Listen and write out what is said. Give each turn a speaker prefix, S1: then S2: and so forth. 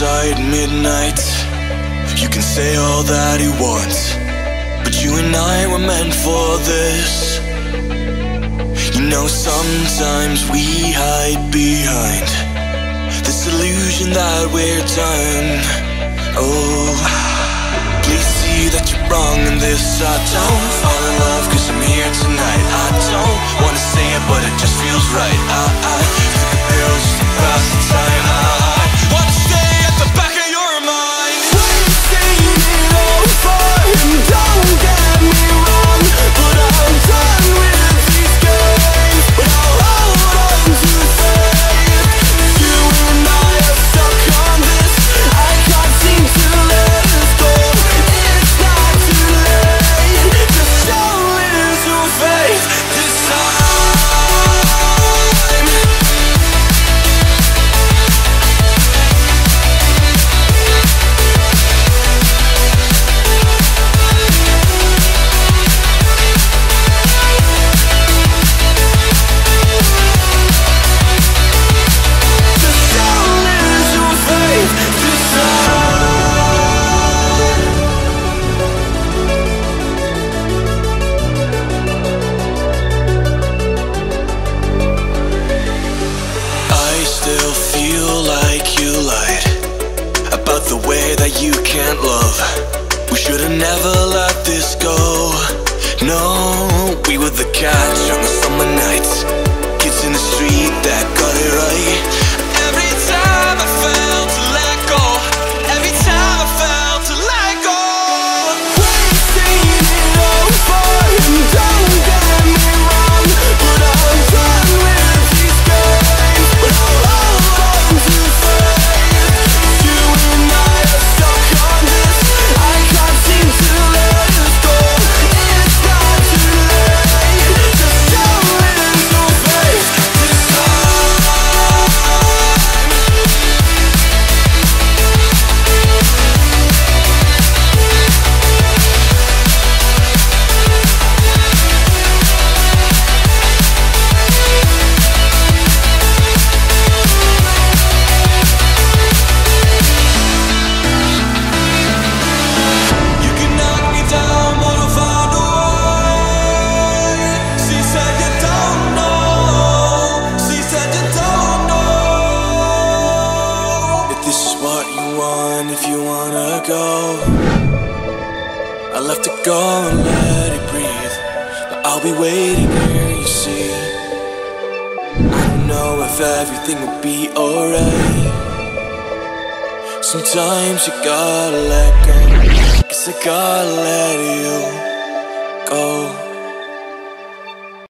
S1: outside midnight. You can say all that you want But you and I were meant for this. You know sometimes we hide behind This illusion that we're done. Oh Please see that you're wrong in this I like you lied about the way that you can't love. We should have never lied. go. I
S2: left it
S1: go and let it breathe. But I'll be waiting here, you see. I don't know if everything will be alright. Sometimes you gotta let go. Guess I gotta let you go.